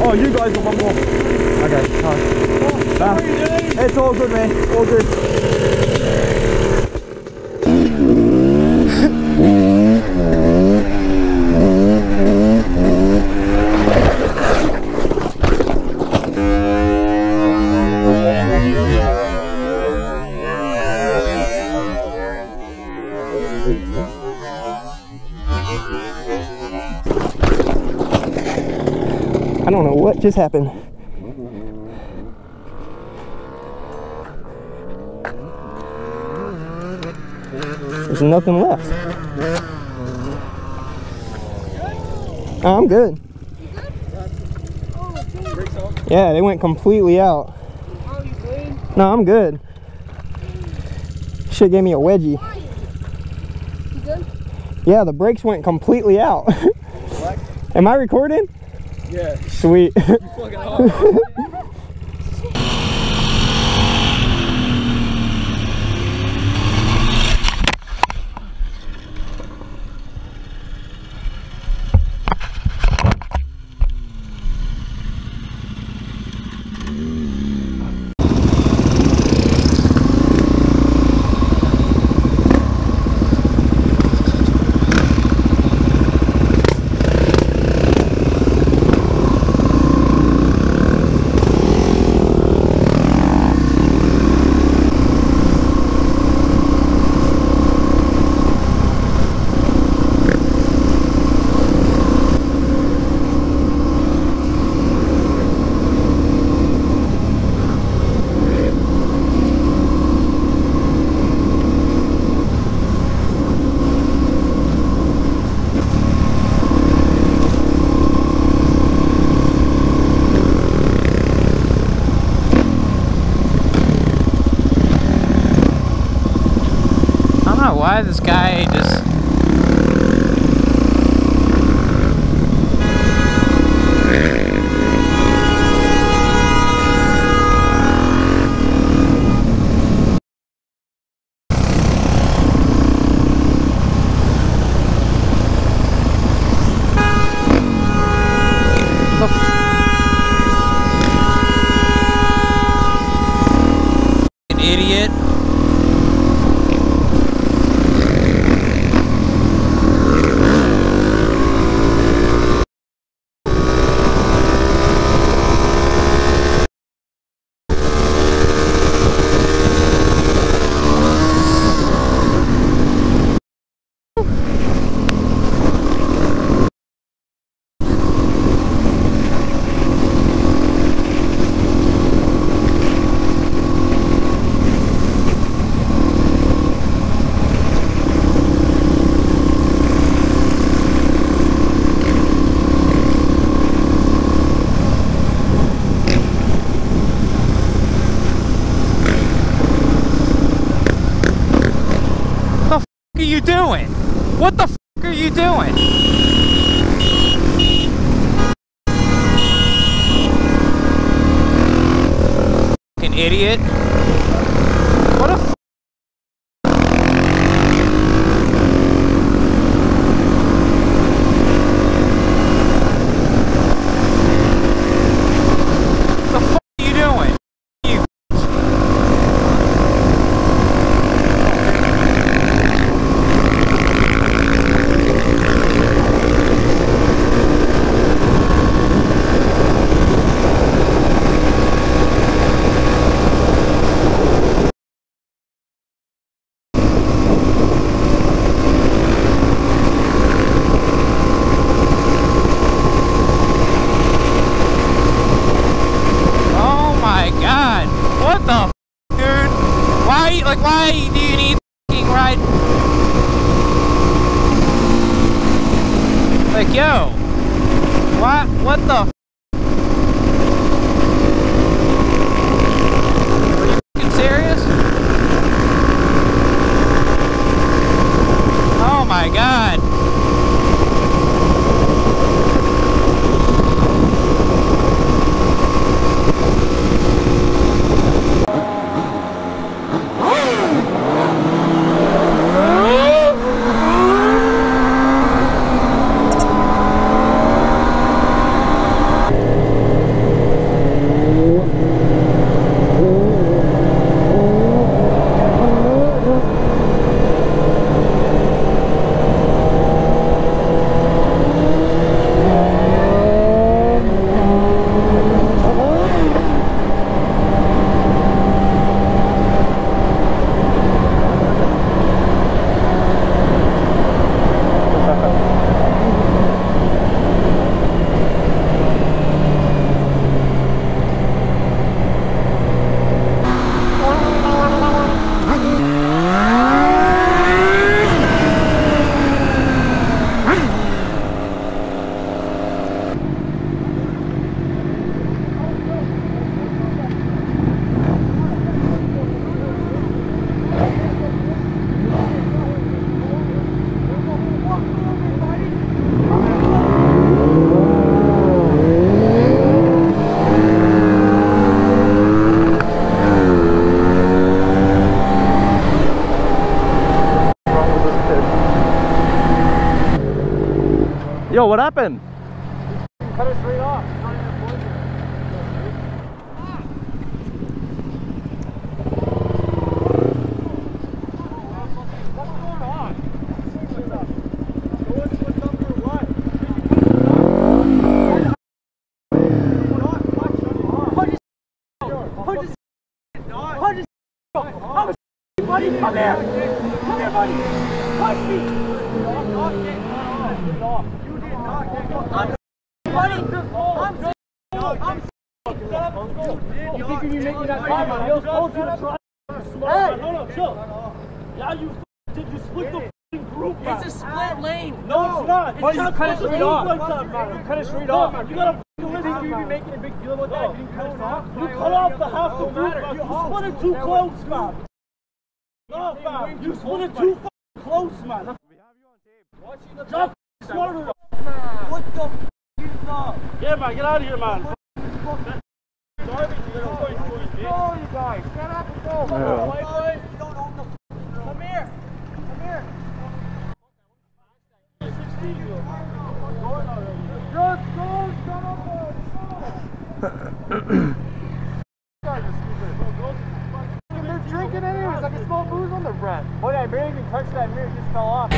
oh, you guys got one more. Okay, nice. Oh, it's all good, man. All good. What just happened. There's nothing left. I'm good. Yeah, they went completely out. No, I'm good. Should gave me a wedgie. Yeah, the brakes went completely out. Am I recording? Yeah, Sweet. I don't know why this guy just. The f- An idiot. What the f are you doing? What the fuck are you doing? Idiot f The f are you doing? You Oh my god. What the f like why do you need fucking ride? Like yo. What what the f Are you fucking serious? Oh my god. Yo, what happened? Cut it straight off. Buddy, come here! Come here, buddy! Punch me! You did not get off. You did not get off. I'm I'm You think you're making that time? I just told you to try. Hey! Yeah, you you split the group? It's a split lane. No, it's not. It's not cut it straight off. man. You cut off. You gotta f***ing listen. You be making a big deal about that. You cut it off. You cut off the half the group. You split it too close, man. No, fam. You split it too close, man. Smarter. What the f*** you thought? Man. Get out of here, man. Garbage, you gotta avoid doing this. Go, you guys. Get up and go. Come on, white boy. You don't own the. Come here. Come here. 16 year old. Just go, shut up, boy. Guys are stupid. They're drinking anyways. I can smell booze on their breath. Oh yeah, I barely even touched that mirror. It just fell off.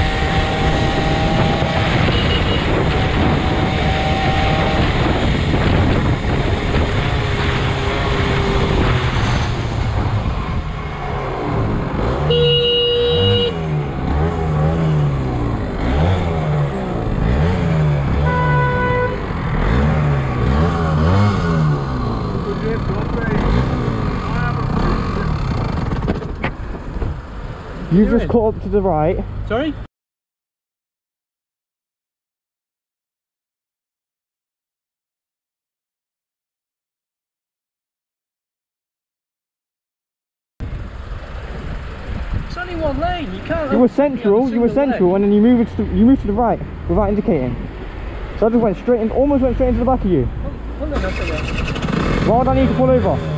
You've just caught up to the right. Sorry? It's only one lane. You can't. You were central, you were central, and then you moved to the, you moved to the right without indicating. So I just went straight in, almost went straight into the back of you. Oh, hold on a second. Why would I need to pull over?